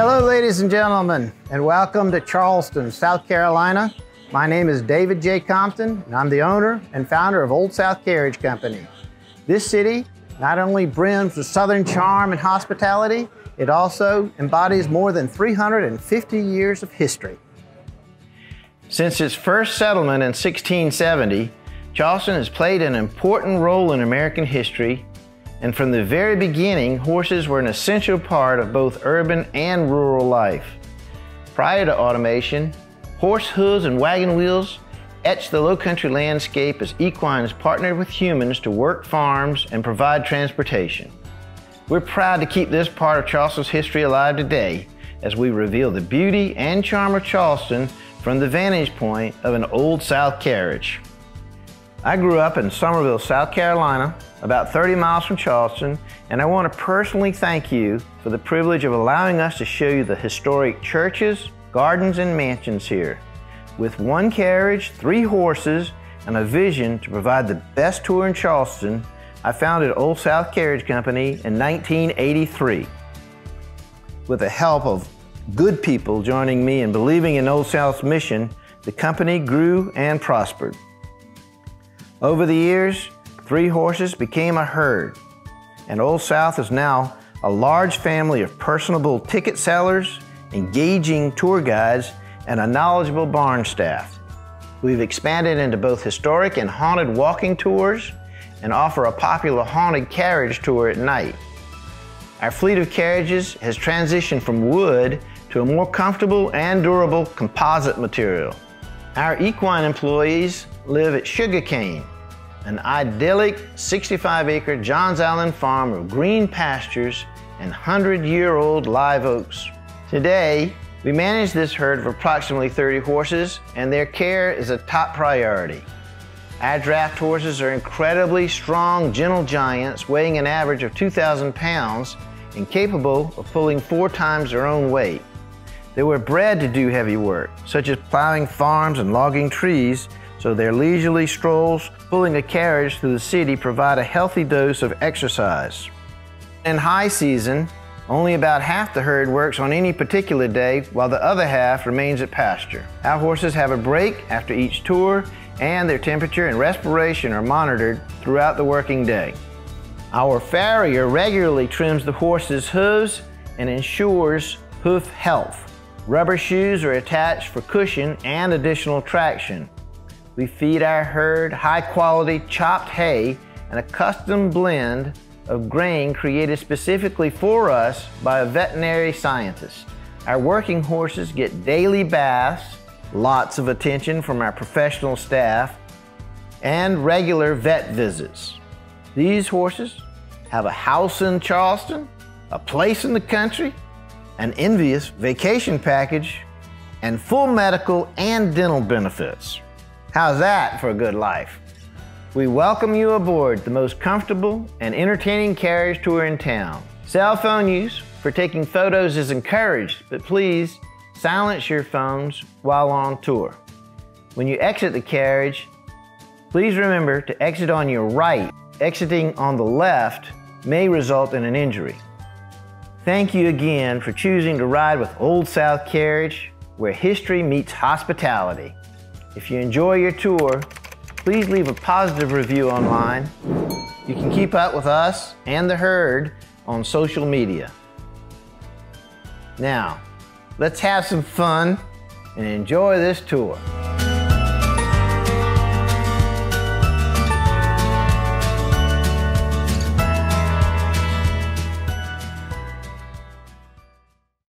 Hello, ladies and gentlemen, and welcome to Charleston, South Carolina. My name is David J. Compton, and I'm the owner and founder of Old South Carriage Company. This city not only brims with Southern charm and hospitality, it also embodies more than 350 years of history. Since its first settlement in 1670, Charleston has played an important role in American history, and from the very beginning, horses were an essential part of both urban and rural life. Prior to automation, horse hooves and wagon wheels etched the lowcountry landscape as equines partnered with humans to work farms and provide transportation. We're proud to keep this part of Charleston's history alive today as we reveal the beauty and charm of Charleston from the vantage point of an Old South carriage. I grew up in Summerville, South Carolina, about 30 miles from Charleston, and I want to personally thank you for the privilege of allowing us to show you the historic churches, gardens, and mansions here. With one carriage, three horses, and a vision to provide the best tour in Charleston, I founded Old South Carriage Company in 1983. With the help of good people joining me and believing in Old South's mission, the company grew and prospered. Over the years, three horses became a herd, and Old South is now a large family of personable ticket sellers, engaging tour guides, and a knowledgeable barn staff. We've expanded into both historic and haunted walking tours and offer a popular haunted carriage tour at night. Our fleet of carriages has transitioned from wood to a more comfortable and durable composite material. Our equine employees live at Sugarcane, an idyllic 65 acre Johns Island farm of green pastures and 100 year old live oaks. Today, we manage this herd of approximately 30 horses, and their care is a top priority. Our draft horses are incredibly strong, gentle giants weighing an average of 2,000 pounds and capable of pulling four times their own weight. They were bred to do heavy work, such as plowing farms and logging trees, so their leisurely strolls pulling a carriage through the city provide a healthy dose of exercise. In high season, only about half the herd works on any particular day, while the other half remains at pasture. Our horses have a break after each tour, and their temperature and respiration are monitored throughout the working day. Our farrier regularly trims the horse's hooves and ensures hoof health. Rubber shoes are attached for cushion and additional traction. We feed our herd high quality chopped hay and a custom blend of grain created specifically for us by a veterinary scientist. Our working horses get daily baths, lots of attention from our professional staff, and regular vet visits. These horses have a house in Charleston, a place in the country, an envious vacation package, and full medical and dental benefits. How's that for a good life? We welcome you aboard the most comfortable and entertaining carriage tour in town. Cell phone use for taking photos is encouraged, but please silence your phones while on tour. When you exit the carriage, please remember to exit on your right. Exiting on the left may result in an injury. Thank you again for choosing to ride with Old South Carriage, where history meets hospitality. If you enjoy your tour, please leave a positive review online. You can keep up with us and the herd on social media. Now, let's have some fun and enjoy this tour.